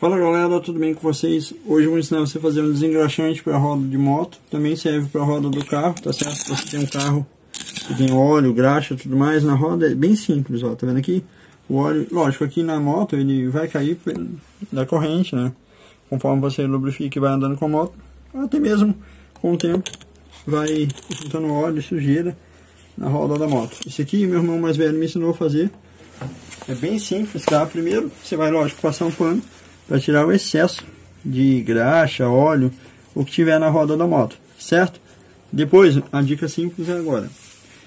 Fala galera, tudo bem com vocês? Hoje eu vou ensinar você a fazer um desengraxante para roda de moto. Também serve para roda do carro, tá certo? Você tem um carro que tem óleo, graxa tudo mais na roda, é bem simples, ó. Tá vendo aqui? O óleo, lógico, aqui na moto ele vai cair da corrente, né? Conforme você lubrifica e vai andando com a moto, até mesmo com o tempo vai juntando óleo e sujeira na roda da moto. Isso aqui meu irmão mais velho me ensinou a fazer. É bem simples, tá? Primeiro você vai, lógico, passar um pano para tirar o excesso de graxa, óleo, o que tiver na roda da moto, certo? Depois, a dica simples é agora.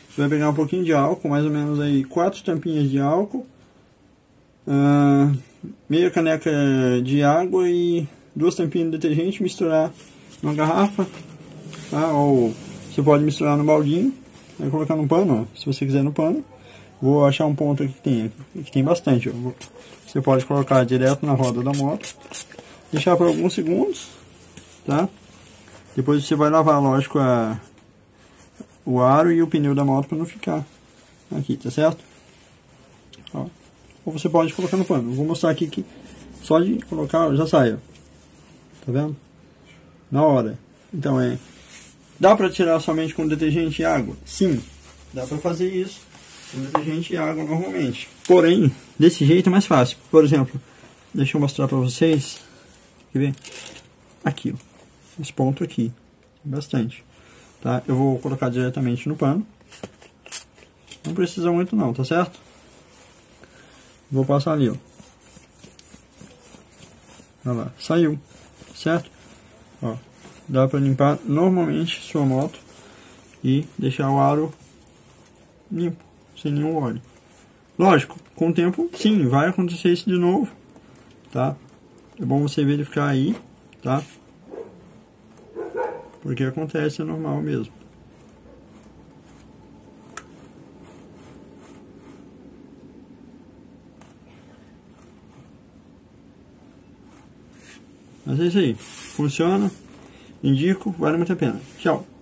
Você vai pegar um pouquinho de álcool, mais ou menos aí quatro tampinhas de álcool, uh, meia caneca de água e duas tampinhas de detergente, misturar numa garrafa, tá? ou você pode misturar no baldinho, vai colocar no pano, ó, se você quiser no pano. Vou achar um ponto aqui que tem, que tem bastante. Você pode colocar direto na roda da moto, deixar por alguns segundos, tá? Depois você vai lavar, lógico, a, o aro e o pneu da moto para não ficar aqui, tá certo? Ó. Ou você pode colocar no pano. Vou mostrar aqui que só de colocar já sai, ó. Tá vendo? Na hora. Então é... Dá para tirar somente com detergente e água? Sim, dá para fazer isso detergente e água normalmente. Porém, desse jeito é mais fácil. Por exemplo, deixa eu mostrar para vocês. Quer ver? Aqui, ó. Esse ponto aqui. Bastante. Tá? Eu vou colocar diretamente no pano. Não precisa muito não, tá certo? Vou passar ali, ó. Olha lá, saiu, certo? Ó, dá para limpar normalmente sua moto e deixar o aro limpo, sem nenhum óleo. Lógico, com o tempo, sim, vai acontecer isso de novo, tá? É bom você verificar aí, tá? Porque acontece, é normal mesmo. Mas é isso aí. Funciona. Indico, vale muito a pena. Tchau.